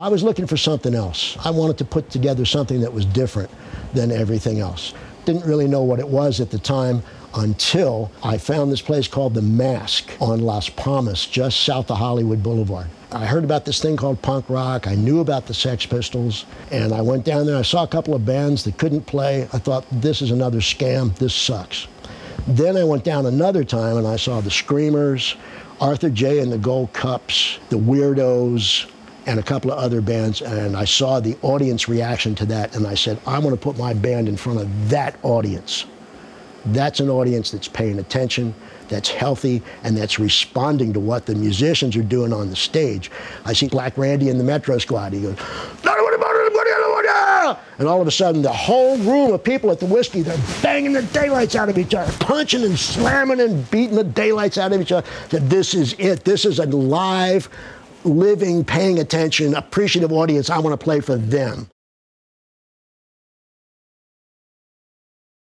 I was looking for something else. I wanted to put together something that was different than everything else. Didn't really know what it was at the time until I found this place called The Masque on Las Palmas, just south of Hollywood Boulevard. I heard about this thing called punk rock. I knew about the Sex Pistols, and I went down there. I saw a couple of bands that couldn't play. I thought, this is another scam. This sucks. Then I went down another time and I saw the Screamers, Arthur J. and the Gold Cups, the Weirdos, and a couple of other bands, and I saw the audience reaction to that, and I said, I want to put my band in front of that audience. That's an audience that's paying attention, that's healthy, and that's responding to what the musicians are doing on the stage. I see Black Randy in the Metrosquad. He goes, and all of a sudden, the whole room of people at the Whisky, they're banging the daylights out of each other, punching and slamming and beating the daylights out of each other. Said, this is it. This is a live living, paying attention, appreciative audience. I want to play for them.